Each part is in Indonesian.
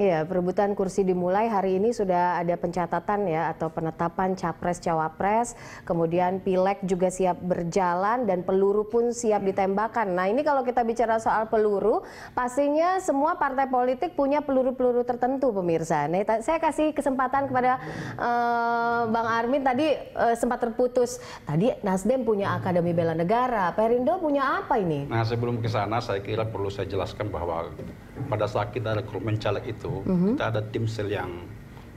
Iya, perebutan kursi dimulai hari ini sudah ada pencatatan ya atau penetapan capres cawapres, kemudian pileg juga siap berjalan dan peluru pun siap ditembakkan. Nah ini kalau kita bicara soal peluru, pastinya semua partai politik punya peluru-peluru tertentu pemirsa. Nah, saya kasih kesempatan kepada uh, Bang Armin tadi uh, sempat terputus. Tadi Nasdem punya Akademi Bela Negara, Perindo punya apa ini? Nah sebelum ke sana saya kira perlu saya jelaskan bahwa pada saat kita rekrutmen caleg itu itu mm -hmm. kita ada tim sel yang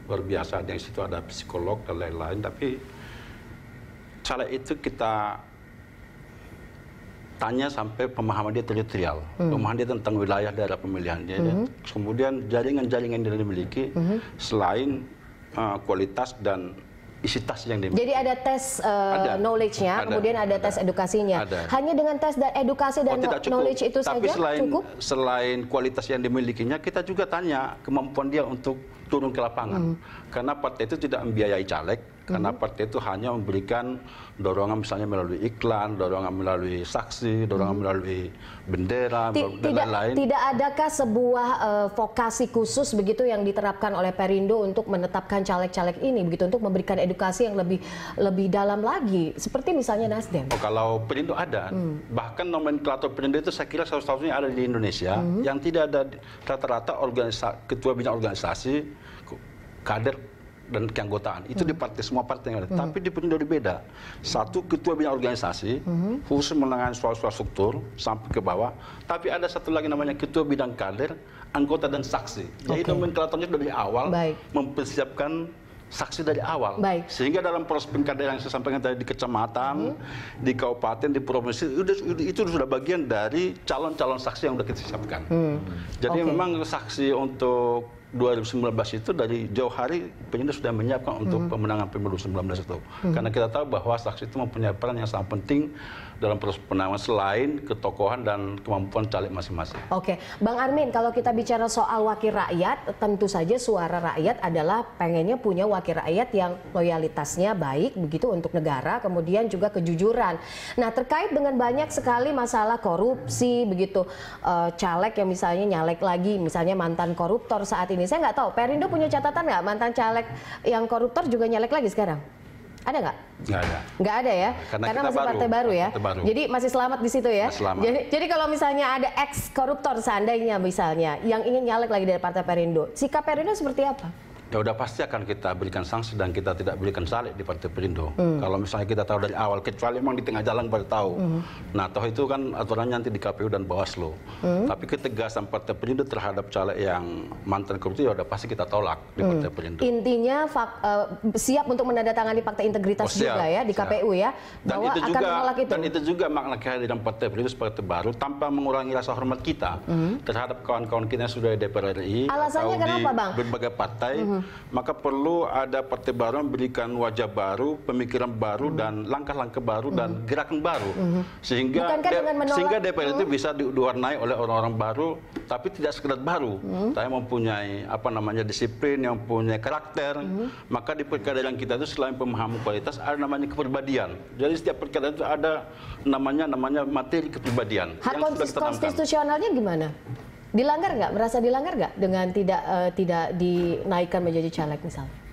luar biasa di situ ada psikolog dan lain-lain tapi caleg itu kita tanya sampai pemahaman dia teritorial, mm. pemahaman dia tentang wilayah daerah pemilihan dia. Mm -hmm. Kemudian jaringan-jaringan yang dia dimiliki mm -hmm. selain uh, kualitas dan isi tas yang dimiliki. Jadi ada tes uh, knowledge-nya, kemudian ada, ada tes edukasinya. Ada. Hanya dengan tes dan edukasi dan oh, knowledge itu Tapi saja selain, cukup? selain kualitas yang dimilikinya, kita juga tanya kemampuan dia untuk turun ke lapangan. Hmm. Karena partai itu tidak membiayai caleg, karena hmm. partai itu hanya memberikan dorongan misalnya melalui iklan, dorongan melalui saksi, dorongan hmm. melalui bendera T dan lain-lain. Tidak adakah sebuah uh, vokasi khusus begitu yang diterapkan oleh Perindo untuk menetapkan caleg-caleg ini begitu untuk memberikan edukasi yang lebih lebih dalam lagi seperti misalnya Nasdem. Oh, kalau Perindo ada, hmm. bahkan nomenklatur Perindo itu saya kira satu-satunya ada di Indonesia hmm. yang tidak ada rata-rata ketua bidang organisasi kader dan keanggotaan itu hmm. di partai semua partai yang ada. Hmm. Tapi di Perindo beda. Satu ketua bidang organisasi hmm. khusus menangani soal-soal struktur sampai ke bawah. Tapi ada satu lagi namanya ketua bidang kader, anggota dan saksi. Jadi okay. nomenklaturnya dari awal Baik. mempersiapkan saksi dari awal. Baik. Sehingga dalam proses pengkaderan yang saya sampaikan tadi di kecamatan, hmm. di kabupaten, di provinsi itu, itu sudah bagian dari calon-calon saksi yang sudah kita siapkan. Hmm. Jadi okay. memang saksi untuk 2019 itu dari jauh hari penyelidik sudah menyiapkan untuk hmm. pemenangan pemilu 19 itu. Hmm. Karena kita tahu bahwa saksi itu mempunyai peran yang sangat penting dalam proses penanganan selain ketokohan dan kemampuan caleg masing-masing. Oke, Bang Armin, kalau kita bicara soal wakil rakyat, tentu saja suara rakyat adalah pengennya punya wakil rakyat yang loyalitasnya baik begitu untuk negara, kemudian juga kejujuran. Nah, terkait dengan banyak sekali masalah korupsi begitu, uh, caleg yang misalnya nyalek lagi, misalnya mantan koruptor saat ini, saya nggak tahu, Perindo punya catatan nggak mantan caleg yang koruptor juga nyalek lagi sekarang? Ada nggak? Nggak ada. Nggak ada ya? Karena, Karena masih baru, partai baru ya? Baru. Jadi masih selamat di situ ya? Selamat. Jadi, jadi kalau misalnya ada ex koruptor seandainya misalnya yang ingin nyalek lagi dari Partai Perindo, sikap Perindo seperti apa? Ya udah pasti akan kita berikan sanksi dan kita tidak berikan salib di Partai Perindo. Hmm. Kalau misalnya kita tahu dari awal, kecuali memang di tengah jalan baru tahu. Hmm. Nah, toh itu kan aturannya nanti di KPU dan Bawaslu. Hmm. Tapi ketegasan Partai Perindo terhadap caleg yang mantan korupsi, ya udah pasti kita tolak di hmm. Partai Perindo. Intinya fak, uh, siap untuk menandatangani fakta integritas oh, siap, juga ya di siap. KPU ya, bahwa dan itu akan juga, menolak itu. Dan itu juga makna kehadiran Partai Perindo seperti baru tanpa mengurangi rasa hormat kita hmm. terhadap kawan-kawan kita yang sudah di DPR RI Alasannya atau kenapa, di Bang? berbagai partai. Hmm maka perlu ada partai baru memberikan wajah baru, pemikiran baru hmm. dan langkah-langkah baru hmm. dan gerakan baru hmm. sehingga menolak, sehingga DPR hmm. itu bisa diwarnai oleh orang-orang baru tapi tidak sekedar baru, hmm. tapi mempunyai apa namanya disiplin yang punya karakter. Hmm. Maka di perkadaan kita itu selain pemahaman kualitas ada namanya kepribadian. Jadi setiap perkadaan itu ada namanya namanya materi kepribadian. Hak konstitusionalnya gimana? Dilanggar nggak? Merasa dilanggar nggak dengan tidak uh, tidak dinaikkan menjadi caleg misalnya?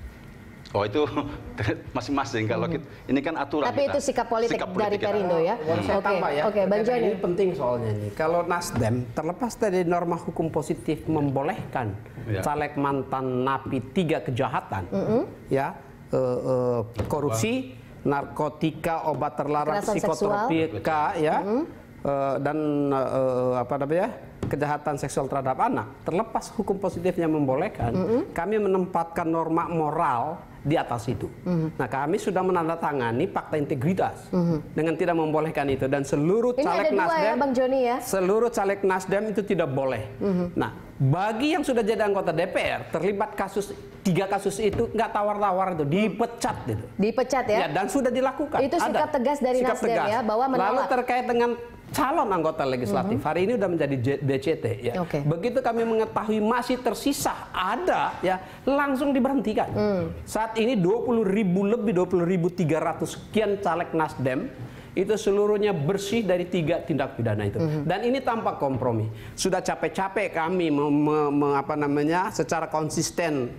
Oh itu masing-masing kalau hmm. kita, ini kan aturan. Tapi kita. itu sikap politik, sikap politik dari Perindo ya. Oke, saya tambah ya. Oke, okay, Ini penting soalnya ini. Kalau Nasdem terlepas dari norma hukum positif membolehkan ya. caleg mantan napi tiga kejahatan, mm -hmm. ya uh, uh, korupsi, narkotika, obat terlarang, psikotropika, ya, mm -hmm. uh, dan uh, apa namanya? Kejahatan seksual terhadap anak, terlepas hukum positifnya membolehkan, mm -hmm. kami menempatkan norma moral di atas itu. Mm -hmm. Nah, kami sudah menandatangani fakta integritas mm -hmm. dengan tidak membolehkan itu dan seluruh Ini caleg Nasdem, ya, Bang Joni ya. Seluruh caleg Nasdem itu tidak boleh. Mm -hmm. Nah, bagi yang sudah jadi anggota DPR terlibat kasus tiga kasus itu nggak tawar-tawar itu dipecat itu. Dipecat ya? Ya dan sudah dilakukan. Itu sikap Ada. tegas dari sikap Nasdem tegas. ya bahwa menolak. Lalu terkait dengan calon anggota legislatif mm -hmm. hari ini sudah menjadi DCT ya. Okay. Begitu kami mengetahui masih tersisa ada ya langsung diberhentikan. Mm. Saat ini 20 ribu lebih 20 ribu 300 sekian caleg Nasdem itu seluruhnya bersih dari tiga tindak pidana itu. Mm-hmm. Dan ini tanpa kompromi. Sudah capek-capek kami me, me, me, apa namanya secara konsisten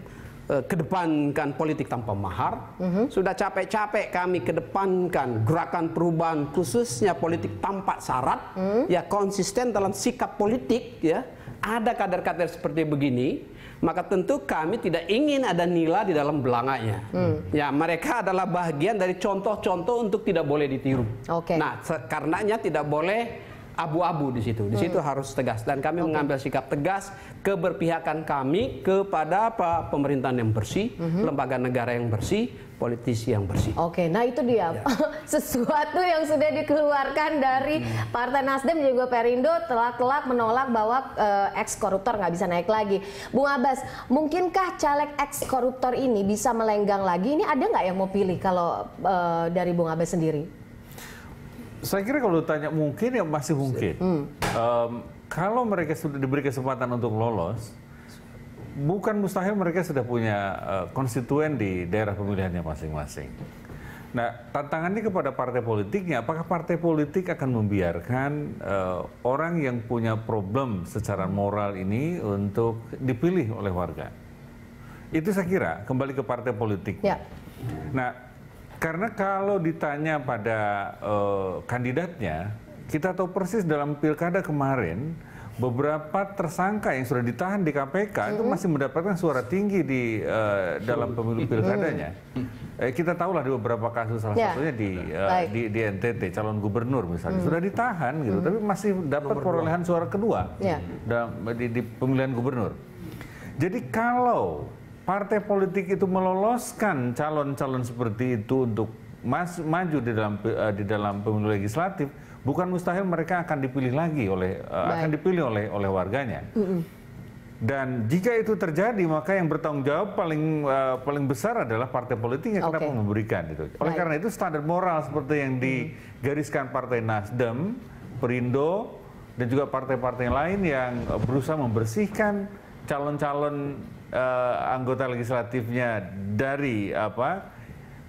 uh, kedepankan politik tanpa mahar. Mm-hmm. Sudah capek-capek kami kedepankan gerakan perubahan khususnya politik tanpa syarat. Mm-hmm. Ya konsisten dalam sikap politik ya. Ada kader-kader seperti begini maka tentu kami tidak ingin ada nila di dalam belanganya. Hmm. Ya, mereka adalah bagian dari contoh-contoh untuk tidak boleh ditiru. Okay. Nah, karenanya tidak boleh abu-abu di situ. Di situ hmm. harus tegas dan kami okay. mengambil sikap tegas keberpihakan kami kepada apa pemerintahan yang bersih, hmm. lembaga negara yang bersih, politisi yang bersih. Oke, nah itu dia ya. sesuatu yang sudah dikeluarkan dari hmm. Partai Nasdem juga Perindo telak-telak menolak bahwa uh, ex koruptor nggak bisa naik lagi. Bung Abbas, mungkinkah caleg ex koruptor ini bisa melenggang lagi? Ini ada nggak yang mau pilih kalau uh, dari Bung Abbas sendiri? Saya kira kalau tanya mungkin ya masih mungkin. Hmm. Um, kalau mereka sudah diberi kesempatan untuk lolos, bukan mustahil mereka sudah punya uh, konstituen di daerah pemilihannya masing-masing. Nah, tantangannya kepada partai politiknya, apakah partai politik akan membiarkan uh, orang yang punya problem secara moral ini untuk dipilih oleh warga? Itu saya kira kembali ke partai politik. Ya. Nah, karena kalau ditanya pada uh, kandidatnya, kita tahu persis dalam pilkada kemarin beberapa tersangka yang sudah ditahan di KPK mm-hmm. itu masih mendapatkan suara tinggi di uh, dalam pemilu pilkadanya. Mm-hmm. Eh, kita tahulah di beberapa kasus salah yeah. satunya di, uh, di di NTT calon gubernur misalnya mm. sudah ditahan gitu, mm. tapi masih dapat perolehan suara kedua yeah. dalam di, di pemilihan gubernur. Jadi kalau partai politik itu meloloskan calon-calon seperti itu untuk mas, maju di dalam uh, di dalam pemilu legislatif bukan mustahil mereka akan dipilih lagi oleh uh, akan dipilih oleh oleh warganya. Mm -mm. Dan jika itu terjadi, maka yang bertanggung jawab paling uh, paling besar adalah partai politik yang okay. kenapa memberikan itu. Oleh Baik. karena itu standar moral seperti yang digariskan Partai Nasdem, Perindo, dan juga partai-partai lain yang berusaha membersihkan calon-calon uh, anggota legislatifnya dari apa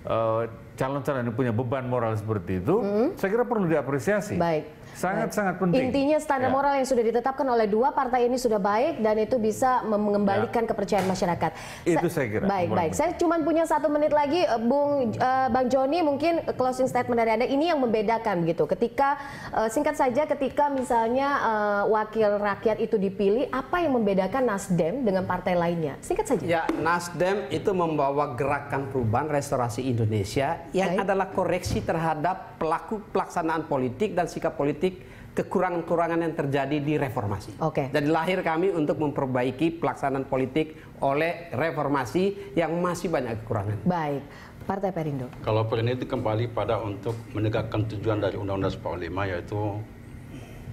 uh, calon-calon yang punya beban moral seperti itu, hmm. saya kira perlu diapresiasi. Baik. Sangat-sangat penting. Intinya standar ya. moral yang sudah ditetapkan oleh dua partai ini sudah baik dan itu bisa mengembalikan ya. kepercayaan masyarakat. Itu saya kira. Baik, baik. Saya cuma punya satu menit lagi, eh, Bung uh, Bang Joni, mungkin closing statement dari anda ini yang membedakan gitu. Ketika uh, singkat saja, ketika misalnya uh, wakil rakyat itu dipilih, apa yang membedakan Nasdem dengan partai lainnya? Singkat saja. Ya, Nasdem itu membawa gerakan perubahan restorasi Indonesia yang baik. adalah koreksi terhadap pelaku pelaksanaan politik dan sikap politik politik kekurangan-kekurangan yang terjadi di reformasi. Oke. Okay. Dan lahir kami untuk memperbaiki pelaksanaan politik oleh reformasi yang masih banyak kekurangan. Baik. Partai Perindo. Kalau Perindo itu kembali pada untuk menegakkan tujuan dari Undang-Undang 45 yaitu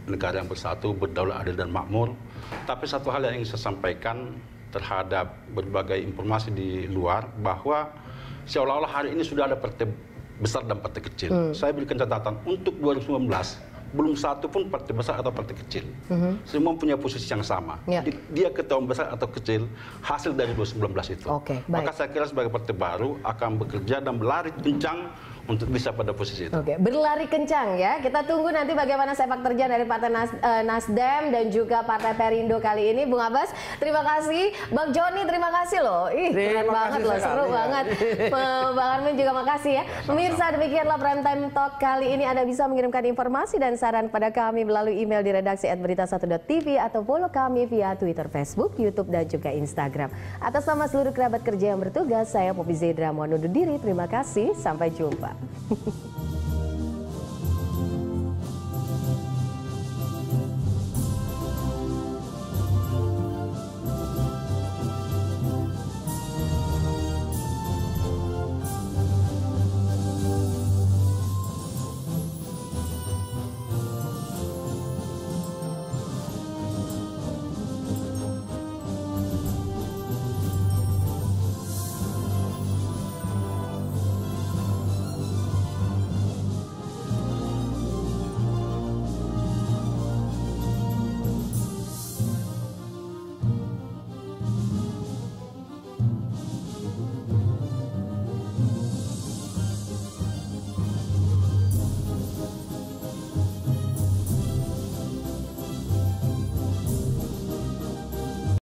negara yang bersatu, berdaulat adil dan makmur. Tapi satu hal yang ingin saya sampaikan terhadap berbagai informasi di luar bahwa seolah-olah hari ini sudah ada partai besar dan partai kecil. Hmm. Saya berikan catatan untuk 2019 belum satu pun partai besar atau partai kecil. Mm-hmm. Semua punya posisi yang sama. Yeah. Dia ketua besar atau kecil hasil dari 2019 itu. Okay, Maka saya kira sebagai partai baru akan bekerja dan berlari kencang untuk bisa pada posisi itu. Oke, berlari kencang ya. Kita tunggu nanti bagaimana sepak terjang dari Partai Nas, uh, Nasdem dan juga Partai Perindo kali ini. Bung Abbas, terima kasih. Bang Joni, terima kasih loh. Ih, terima keren banget loh, seru ya. banget. Bang Armin juga makasih ya. Pemirsa, demikianlah Prime Time Talk kali ini. Anda bisa mengirimkan informasi dan saran pada kami melalui email di redaksi @berita1.tv atau follow kami via Twitter, Facebook, YouTube, dan juga Instagram. Atas nama seluruh kerabat kerja yang bertugas, saya Popi Zedra mau undur diri. Terima kasih, sampai jumpa. Gracias.